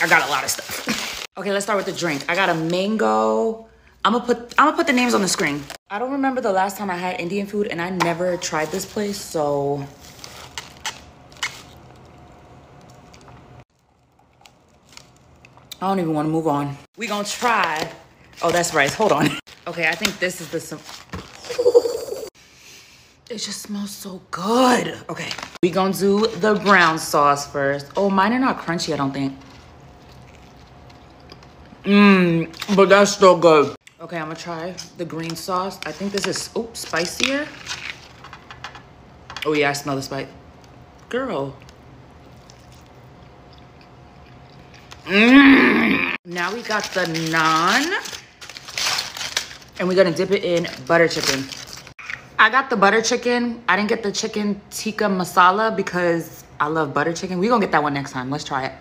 I got a lot of stuff. okay, let's start with the drink. I got a mango. I'm gonna put I'm gonna put the names on the screen. I don't remember the last time I had Indian food and I never tried this place, so I don't even want to move on. We gonna try. Oh, that's rice. Hold on. Okay, I think this is the. It just smells so good. Okay, we gonna do the brown sauce first. Oh, mine are not crunchy, I don't think. Mmm, but that's still good. Okay, I'm gonna try the green sauce. I think this is, oh, spicier. Oh yeah, I smell the spice. Girl. Mmm. Now we got the naan. And we're gonna dip it in butter chicken. I got the butter chicken. I didn't get the chicken tikka masala because I love butter chicken. We're gonna get that one next time. Let's try it.